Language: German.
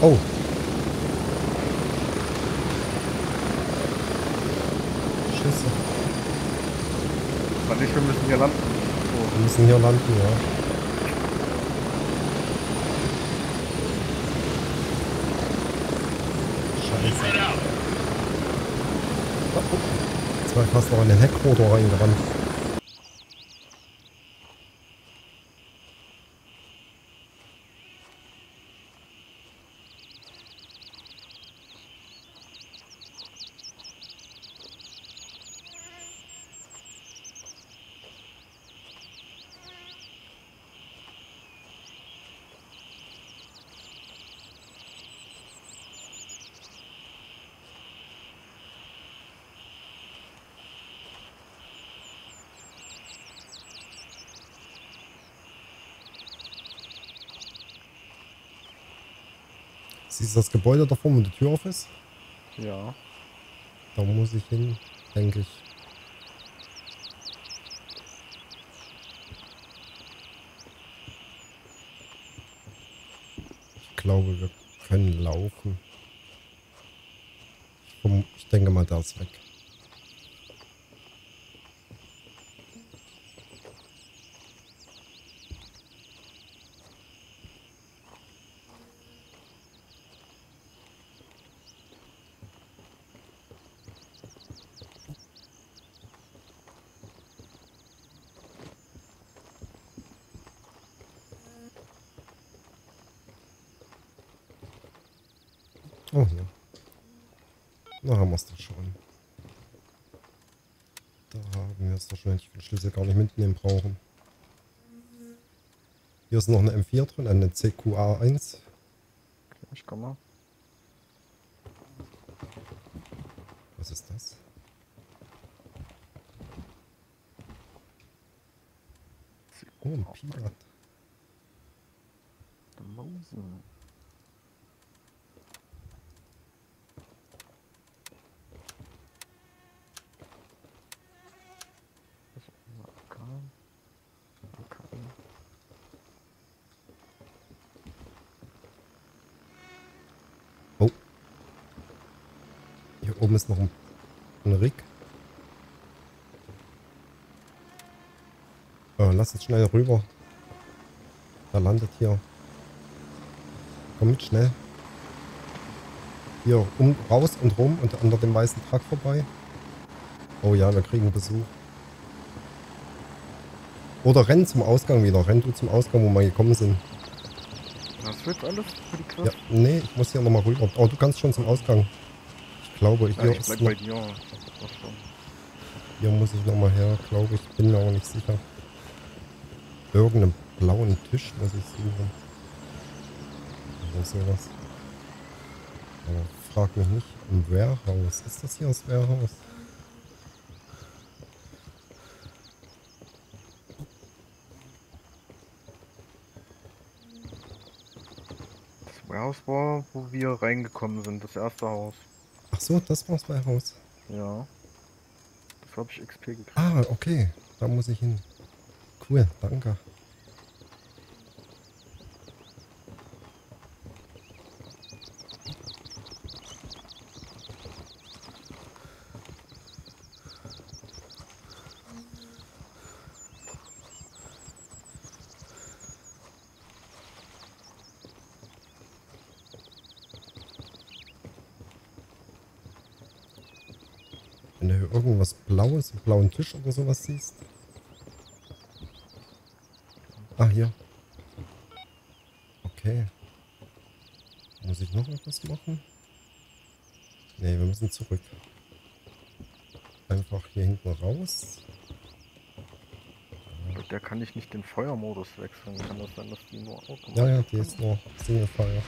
Oh. Scheiße. Warte, ich wir müssen hier landen. Oh. Wir müssen hier landen, ja. Scheiße. Jetzt war ich fast noch in den Heckmotor reingerannt. Siehst du das Gebäude davor, wo die Tür auf ist? Ja. Da muss ich hin, denke ich. Ich glaube, wir können laufen. Ich denke mal, der ist weg. Oh, hier. Na, haben wir es doch schon. Da haben wir es doch schon. Ich den Schlüssel gar nicht mitnehmen brauchen. Hier ist noch eine M4 drin, eine CQA1. Okay, ich komme. Was ist das? Oh, ein Pirat. Mosen. Das ist unser AK. AK. Oh. Hier oben ist noch ein, ein Rig. Äh, lass uns schnell rüber. Er landet hier. Komm mit, schnell. Hier um, raus und rum und unter dem weißen Truck vorbei. Oh ja, wir kriegen Besuch. Oder renn zum Ausgang wieder. Renn du zum Ausgang, wo wir gekommen sind. Du jetzt alles für die Ja, Quest? nee, ich muss hier nochmal rüber. Oh, du kannst schon zum Ausgang. Ich glaube, Ja, hier, ich bleib noch, bei dir. Hier muss ich nochmal her, glaube ich. Bin mir aber nicht sicher. Irgendeinen blauen Tisch muss ich suchen. Oder sowas. Aber frag mich nicht. Im Warehouse. Ist das hier das Warehouse? Das Warehouse war, wo wir reingekommen sind, das erste Haus. Ach so, das war's Warehouse. Ja. Das habe ich XP gekriegt. Ah, okay. Da muss ich hin. Cool, danke. Wenn du irgendwas Blaues, einen blauen Tisch oder sowas siehst. Ah, hier. Okay. Muss ich noch etwas machen? Ne, wir müssen zurück. Einfach hier hinten raus. Der kann ich nicht den Feuermodus wechseln. Kann das sein, dass die nur automatisch Ja, ja, die ist nur Single Fire.